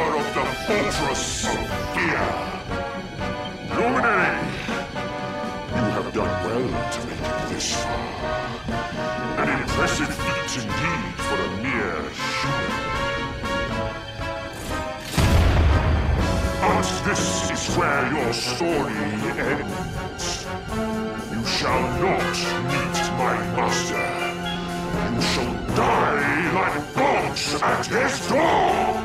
of the fortress of fear. Luminary, you have done well to make it this far. An impressive feat indeed for a mere human. But this is where your story ends. You shall not meet my master. You shall die like dogs at his door!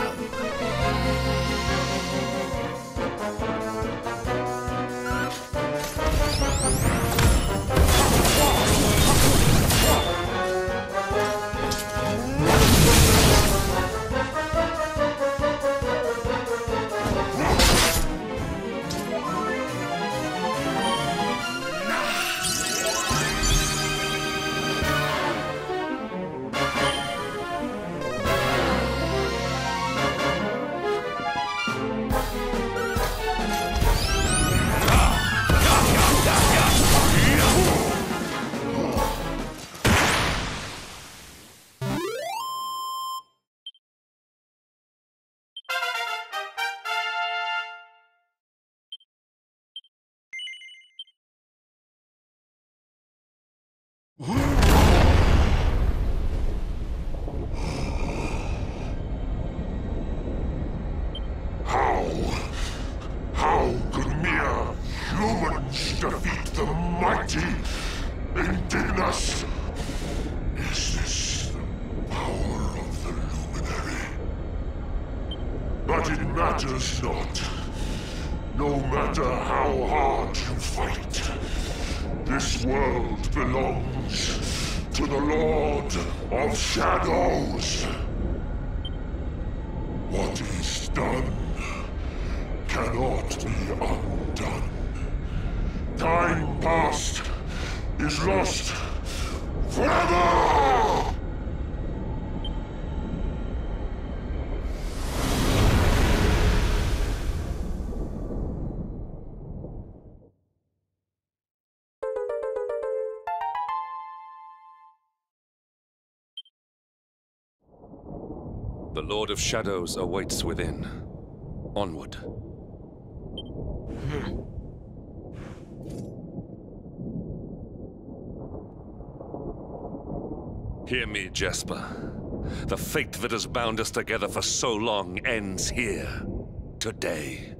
Your How? How could mere humans defeat the mighty Indignus? Is this the power of the Luminary? But it matters not. No matter how hard you fight, this world belongs to the Lord of Shadows. What is done cannot be undone. Time past is lost forever! The Lord of Shadows awaits within. Onward. Hear me, Jasper. The fate that has bound us together for so long ends here. Today.